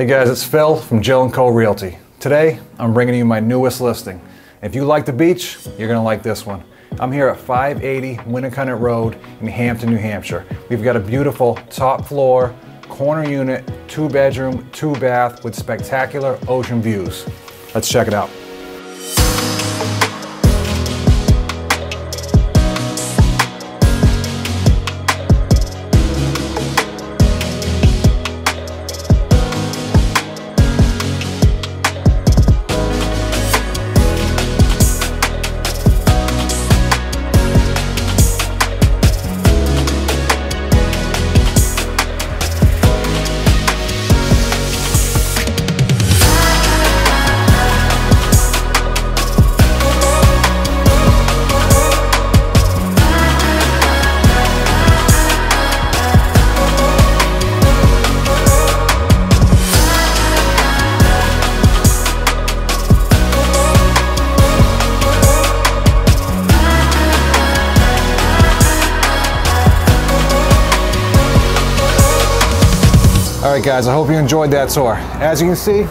Hey guys, it's Phil from Jill & Co Realty. Today, I'm bringing you my newest listing. If you like the beach, you're gonna like this one. I'm here at 580 Winnacunnet Road in Hampton, New Hampshire. We've got a beautiful top floor, corner unit, two bedroom, two bath with spectacular ocean views. Let's check it out. All right, guys, I hope you enjoyed that tour. As you can see,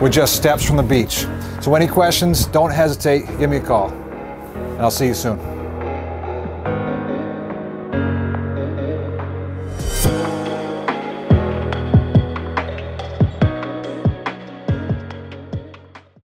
we're just steps from the beach. So any questions, don't hesitate, give me a call. And I'll see you soon.